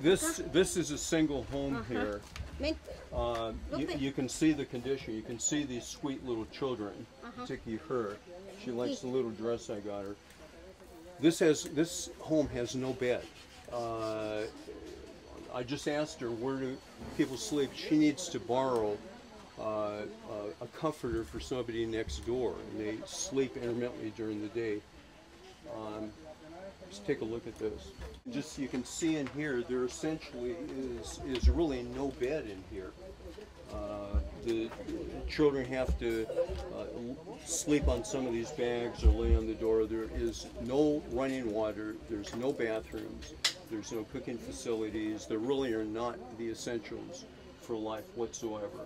This this is a single home here. Uh, you, you can see the condition. You can see these sweet little children, particularly her. She likes the little dress I got her. This has this home has no bed. Uh, I just asked her where do people sleep. She needs to borrow uh, a, a comforter for somebody next door, and they sleep intermittently during the day. Um, just take a look at this. Just so you can see in here, there essentially is is really no bed in here. Uh, the children have to uh, sleep on some of these bags or lay on the door. There is no running water. There's no bathrooms. There's no cooking facilities. There really are not the essentials for life whatsoever.